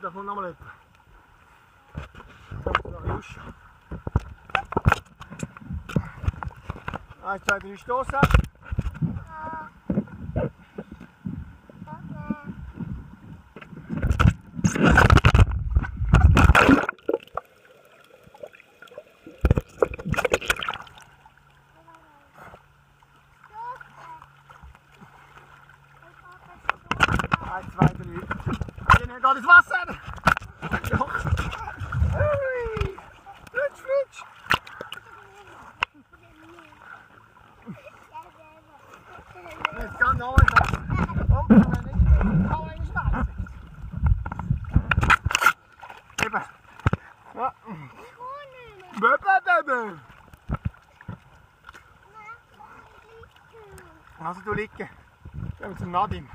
dawno fundo lepa. não A co, gdyś to osa? Thank you. Eins, zwei, drei. Hier geht ins Wasser. Doch. Ui. Flutsch, flutsch. Jetzt kann noch mal. Und wenn nicht, hau einen schmeißen. Eben. Ja. Böbel. Also du liegen. Gehen wir zum Nadim.